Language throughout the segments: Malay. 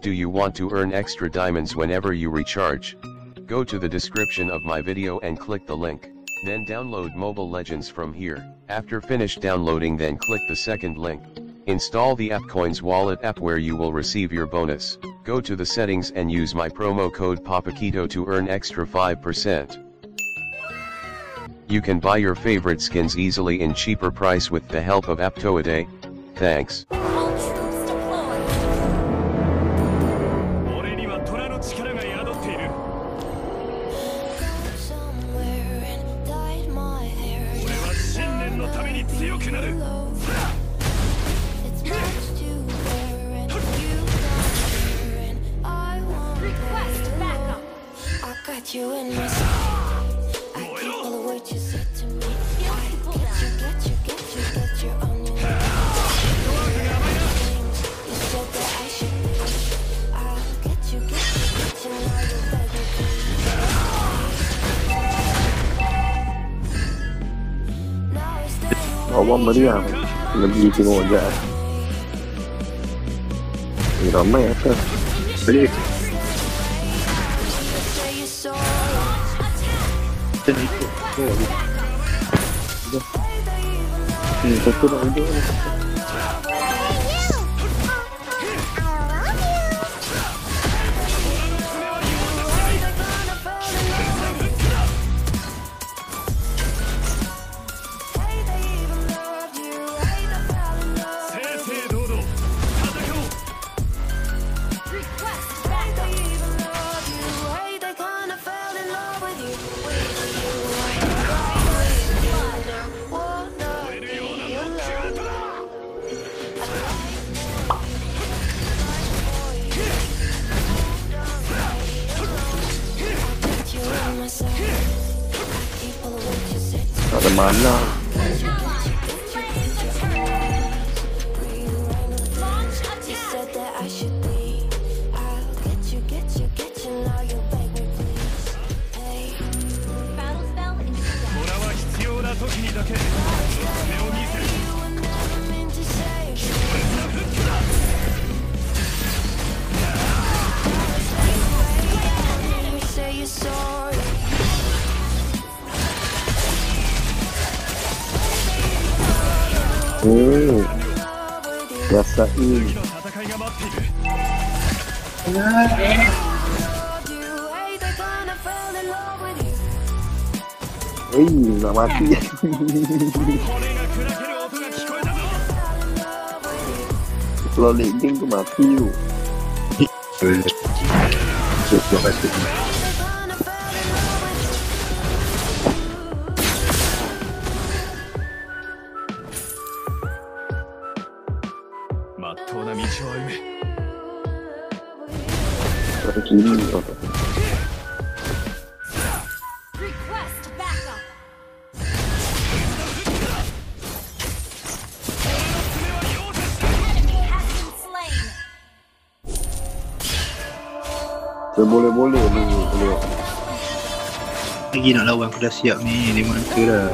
do you want to earn extra diamonds whenever you recharge? Go to the description of my video and click the link. Then download Mobile Legends from here. After finished downloading then click the second link. Install the AppCoins wallet app where you will receive your bonus. Go to the settings and use my promo code PAPAKITO to earn extra 5%. You can buy your favorite skins easily in cheaper price with the help of Aptoide. Thanks. got you in my I keep all the words I'll get you, you, get you now. You're. Oh, what Maria? Let me kita jitu. Ya. Ya. Ya. Ya. Ya. Ya. Ya. A la 呐 Hum. Essa. Hum. Ei, na matia. Lolei bem do Matheus. Enemy has been slain. 这 boleh boleh boleh boleh. Lagi nak lawan aku dah siap ni Dia mata dah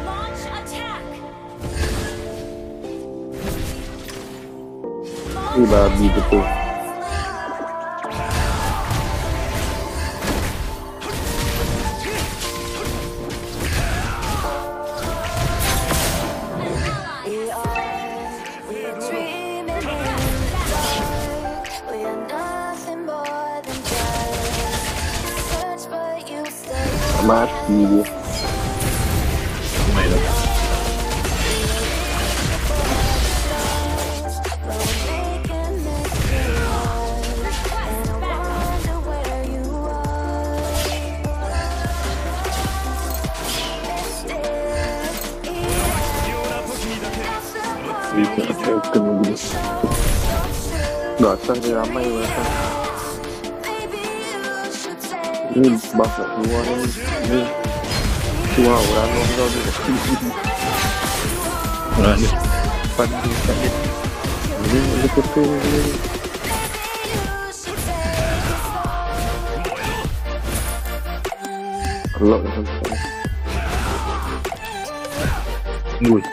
Launch attack. Ni babi betul. 迷糊。没了。那现在俺没有人，你把手给我，你。Wah, orang nak bila Orang dah tinggi Pandu sakit Ini ada kutu Kelak macam tu Wuih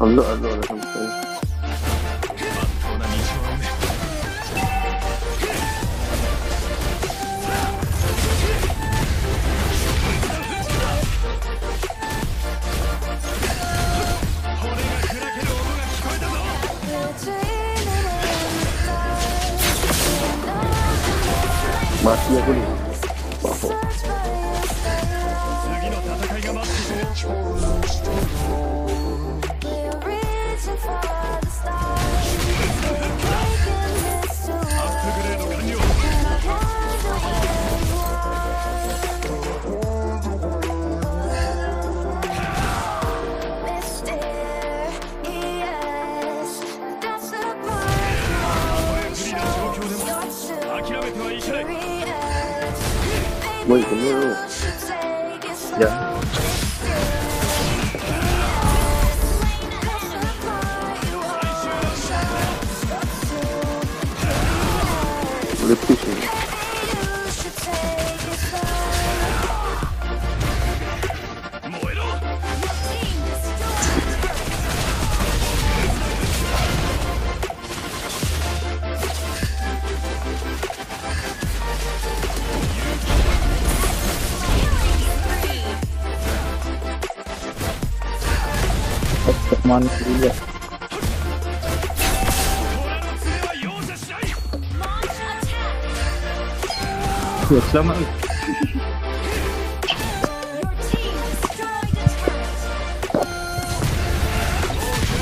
Alok-alok dah sampai. ー次の戦いが待っている Woi, kena tu. Ya. Boleh push 十一。我他妈！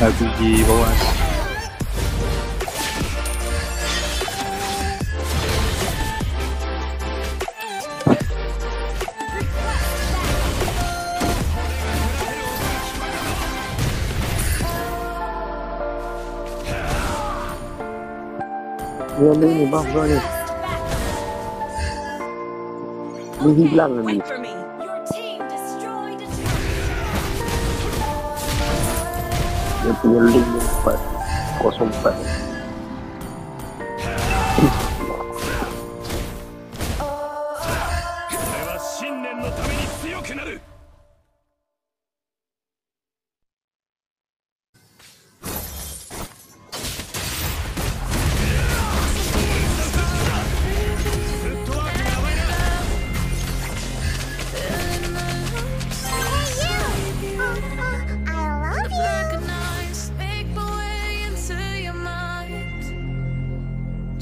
哎，估计不。Yamini Barjani. Bibi Blanani. Dia punya link dia empat Kosong empat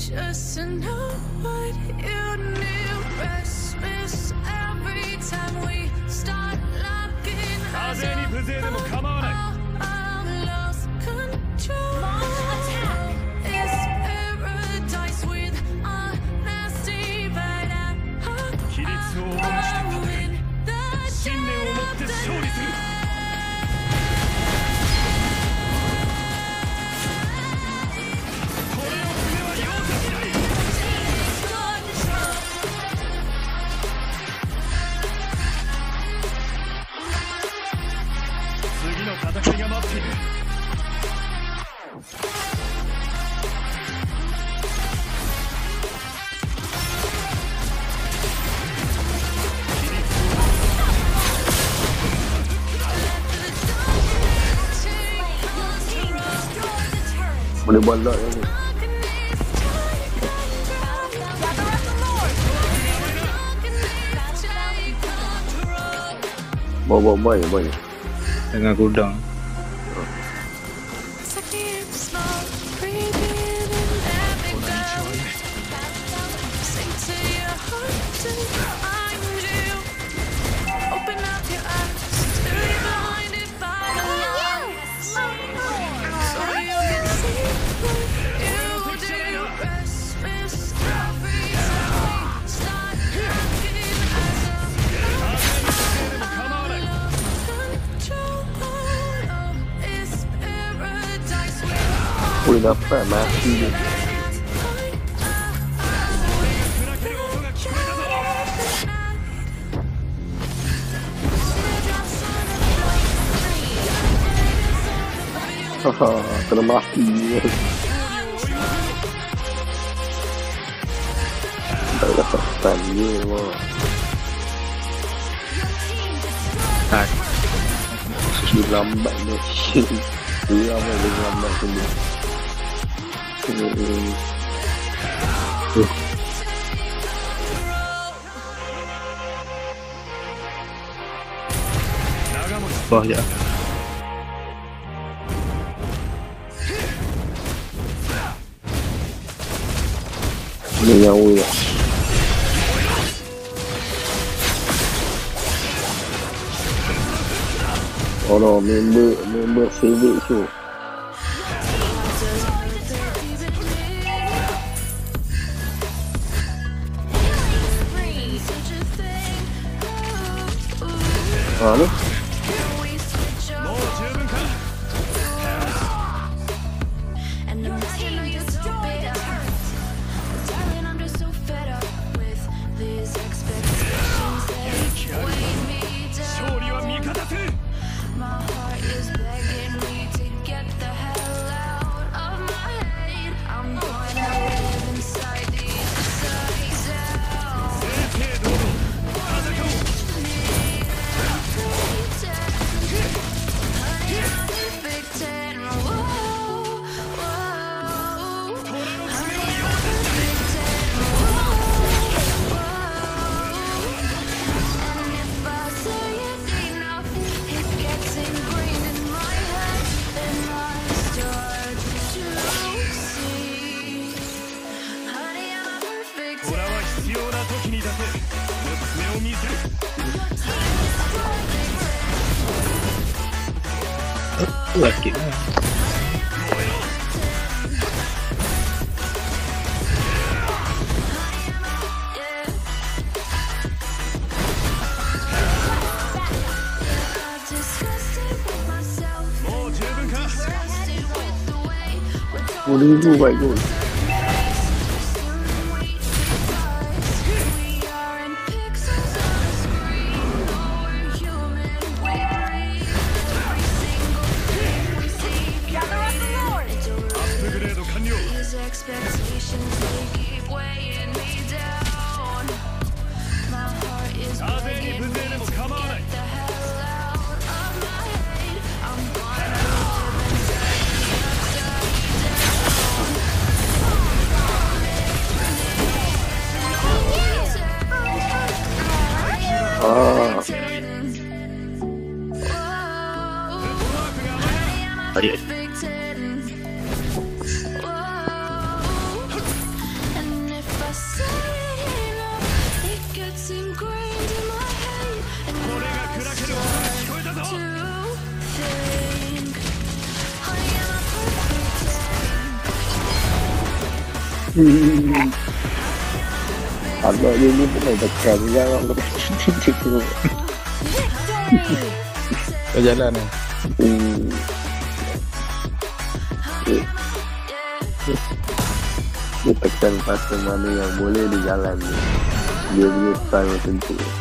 just to know what you knew. Christmas every time we start locking. Boleh buat lot ni Bawa bawa bawa bawa. Ni Tengah gudang Oh, dapat mati dia. Haha, kena mati Tak ada pertan je Tak Dia lambat ni. Dia lambat, dia lambat sendiri Bỏ dạ. Bây giờ ui rồi Ồ đồ, mình bự, mình bự xí vị chủ. abi. 努力过关就。tadi Kalau ini pun ada kerja Kau jalan eh? Hmm. Ditekan patung mana yang boleh dijalan Dia punya time macam tu.